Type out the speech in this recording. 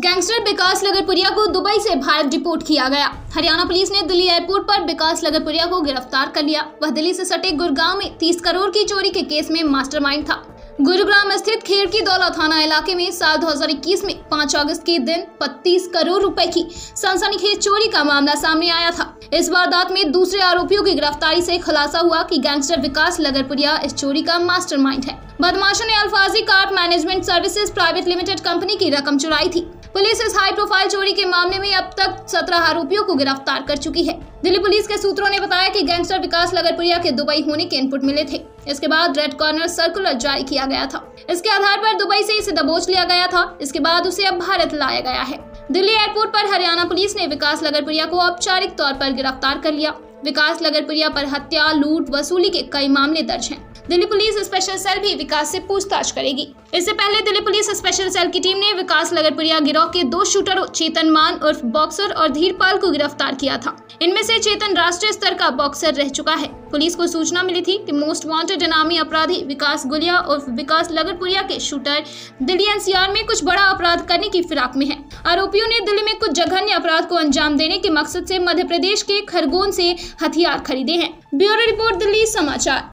Gangster विकास लगरपुरिया को Dubai से Bharat deport किया गया। हरियाणा पुलिस ने दिल्ली एयरपोर्ट पर विकास लगरपुरिया को गिरफ़्तार कर लिया। वह दिल्ली से सटे गुड़गांव में 30 करोड़ की चोरी के केस में मास्टरमाइंड था। गुरुग्राम स्थित खेड़की दौला थाना इलाके में साल 2021 में 5 अगस्त के दिन 32 करोड़ रुपए की सनसनीखेज चोरी का मामला सामने आया था। इस वारदात में दूसरे आरोपियों की गिरफ्तारी से खुलासा हुआ कि गैंगस्टर विकास लगरपुरिया इस चोरी का मास्टरमाइंड है। बदमाशों ने Alfaji cart management services private limited company की रकम चुराई थी। पुलिस इस हाई प्रोफ़ाइल चोरी के मामले में अब तक सत्रह आरोपियों को गिरफ़्तार कर चुकी है। दिल्ली पुलिस के सूत्रों ने बताया कि गैंगस्टर विकास लगरपुरिया के दुबई होने के इनपुट मिले थे। इसके बाद रेड कॉर्नर सर्कुलर जारी किया गया था। इसके आधार पर दुबई से इसे दबोच लिया गया था। इसके बाद उसे अब भारत लाया गया है। दिल्ली एयरपोर्ट पर हरियाणा पुलिस ने विकास लगरपुरिया को औपचारिक तौर पर गिरफ़्तार कर लिया। विकास लगरपुरिया पर हत्या, लूट, वसूली के कई मामले दर्ज हैं। दिल्ली पुलिस स्पेशल सेल भी विकास से पूछताछ करेगी। इससे पहले दिल्ली पुलिस स्पेशल सेल की टीम ने विकास लगरपुरिया गिरोह के दो शूटरों, चेतन मान उर्फ़ बॉक्सर और धीरपाल को गिरफ़्तार किया था। इनमें से चेतन राष्ट्रीय स्तर का बॉक्सर रह चुका है। पुलिस को सूचना मिली थी कि मोस्ट वांटेड इनामी अपराधी विकास गुलिया उर्फ़ विकास लगरपुरिया के शूटर दिल्ली एनसीआर में कुछ बड़ा अपराध करने की फिराक में है। आरोपियों ने दिल्ली में कुछ जघन्य अपराध को अंजाम देने के मकसद से मध्य प्रदेश के खरगोन से हथियार खरीदे हैं। ब्यूरो रिपोर्ट, दिल्ली समाचार।